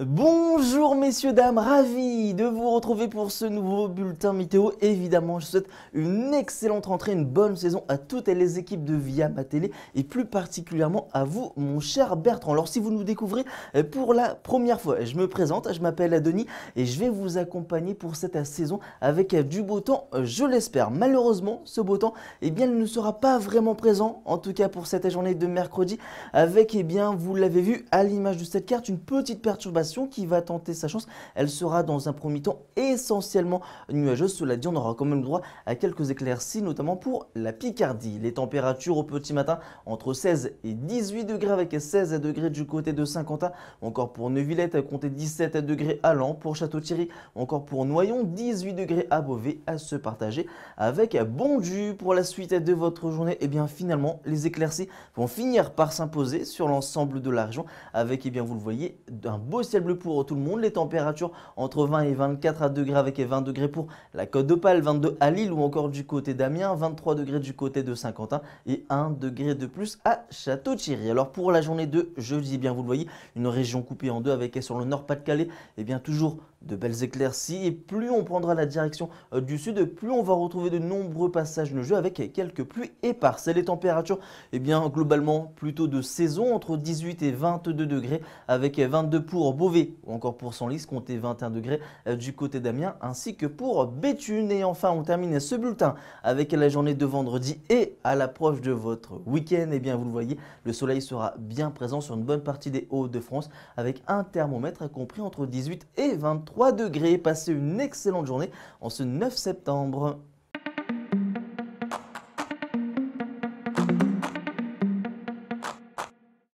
Bonjour messieurs, dames, ravi de vous retrouver pour ce nouveau bulletin météo. Évidemment, je souhaite une excellente rentrée, une bonne saison à toutes les équipes de Via Ma Télé et plus particulièrement à vous, mon cher Bertrand. Alors si vous nous découvrez euh, pour la première fois, je me présente, je m'appelle Denis et je vais vous accompagner pour cette saison avec du beau temps, je l'espère. Malheureusement, ce beau temps, eh bien, il ne sera pas vraiment présent, en tout cas pour cette journée de mercredi, avec, eh bien, vous l'avez vu à l'image de cette carte, une petite perturbation qui va tenter sa chance. Elle sera dans un premier temps essentiellement nuageuse. Cela dit, on aura quand même droit à quelques éclaircies, notamment pour la Picardie. Les températures au petit matin entre 16 et 18 degrés avec 16 degrés du côté de Saint-Quentin. Encore pour Neuvillette, comptez 17 degrés à Lens. Pour Château-Thierry, encore pour Noyon, 18 degrés à Beauvais à se partager avec Bondu. Pour la suite de votre journée, et eh bien finalement, les éclaircies vont finir par s'imposer sur l'ensemble de la région avec, et eh bien vous le voyez, un beau ciel bleu pour tout le monde. Les températures entre 20 et 24 degrés avec 20 degrés pour la côte d'Opale, 22 à Lille ou encore du côté d'Amiens, 23 degrés du côté de Saint-Quentin et 1 degré de plus à Château-Thierry. Alors pour la journée de jeudi, bien vous le voyez, une région coupée en deux avec sur le nord Pas-de-Calais, et eh bien toujours de belles éclaircies et plus on prendra la direction euh, du sud, plus on va retrouver de nombreux passages jeu avec quelques pluies éparses. Et les températures, eh bien globalement plutôt de saison entre 18 et 22 degrés avec 22 pour Beauvais ou encore pour Senlis, comptez 21 degrés euh, du côté d'Amiens ainsi que pour Béthune. Et enfin on termine ce bulletin avec la journée de vendredi et à l'approche de votre week-end, eh bien vous le voyez, le soleil sera bien présent sur une bonne partie des Hauts-de-France avec un thermomètre compris entre 18 et 23 3 degrés. Passez une excellente journée en ce 9 septembre.